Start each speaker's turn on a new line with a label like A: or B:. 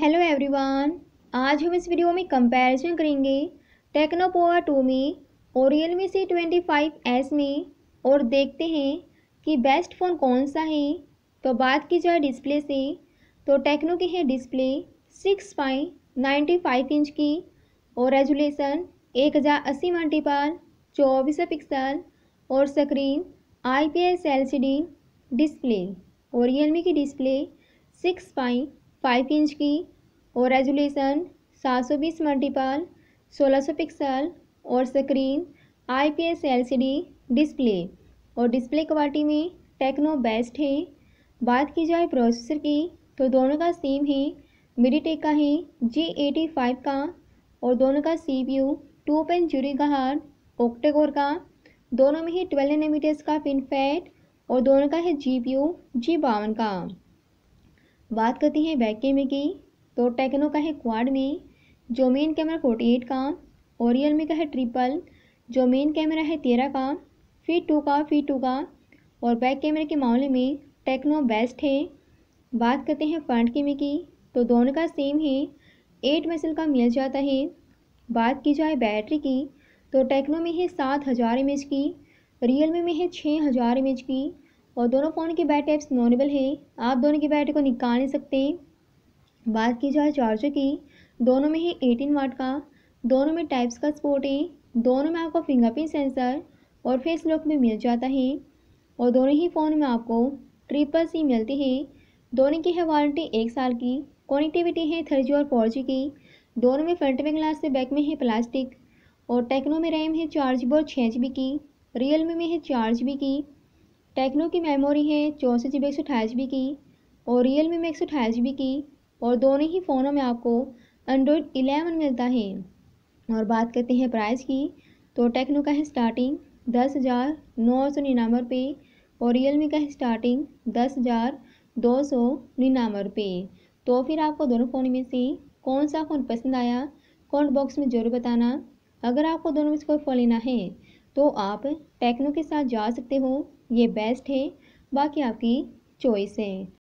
A: Hello everyone आज हम इस वीडियो में कंपैरिजन करेंगे टेक्नो पोवा टू में और Realme C twenty five S में और देखते हैं कि बेस्ट फ़ोन कौन सा है। तो बात की जाए डिस्प्ले से तो टेक्नो की है display six point ninety five inch की और रेजुलेशन एक हज़ार अस्सी मल्टीपल चौबीस पिक्सल और screen I P S L C D display और रियलमी की display six point five inch की और रेजुलेशन सात सौ बीस मल्टीपल, सोलह सौ पिक्सल और screen I P S L C D display. और डिस्प्ले क्वालिटी में टेक्नो बेस्ट है। बात की जाए प्रोसेसर की तो दोनों का सेम है। मीडीटेक का है जी एटी फाइव का और दोनों का सी पी यू टू पेन जूरी का हार्ड ओक्टेकोर का। दोनों में ही ट्वेल्व एनएमीटर्स का पिन फैट और दोनों का है जी पी यू जी बावन का। बात करती हैं बैक कैमरे की तो टेक्नो का है क्वाड में, जो मेन कैमरा फोर्टी एट का और रियल मी का है ट्रिपल जो मेन कैमरा है तेरह का फ़ी टू का फ़ी टू का, और बैक कैमरे के मामले में टेक्नो बेस्ट है। बात करते हैं फ्रंट कैमरे की तो दोनों का सेम है एट मेसल का मिल जाता है। बात की जाए बैटरी की तो टेक्नो में है सात हज़ार एम की रियल मी में है छः हज़ार एम की और दोनों फ़ोन की बैटरी टाइप्स नॉनेबल है। आप दोनों की बैटरी को निकाल नहीं सकते। बात की जाए चार्जर की, दोनों में है एटीन वाट का, दोनों में टाइप्स का सपोर्ट है, दोनों में आपको फिंगरप्रिंट सेंसर और फेस लॉक में मिल जाता है। और दोनों ही फ़ोन में आपको ट्रिपल सी मिलती है। दोनों की है वारंटी एक साल की कनेक्टिविटी है थ्री जी और फोर जी की। दोनों में फ्रंट में ग्लास से बैक में है प्लास्टिक और टेक्नो में रैम है चार जी और छः जी बी की। रियल मी में है चार जी बी की। टेक्नो की मेमोरी है, चौंसठ जी बी एक सौ अठाईस जी की और रियल मी में एक सौ अठाईस जी की और दोनों ही फ़ोनों में आपको एंड्रॉयड इलेवन मिलता है। और बात करते हैं प्राइस की तो टेक्नो का है स्टार्टिंग दस हज़ार नौ सौ निन्यानवे रुपये और रियल मी का है स्टार्टिंग दस हज़ार दो सौ निन्यानवे रुपये तो फिर आपको दोनों फ़ोन में से कौन सा फ़ोन पसंद आया कमेंट बॉक्स में ज़रूर बताना। अगर आपको दोनों में से कोई फ़ोन लेना है तो आप टेक्नो के साथ जा सकते हो। ये बेस्ट है। बाकी आपकी चॉइस है।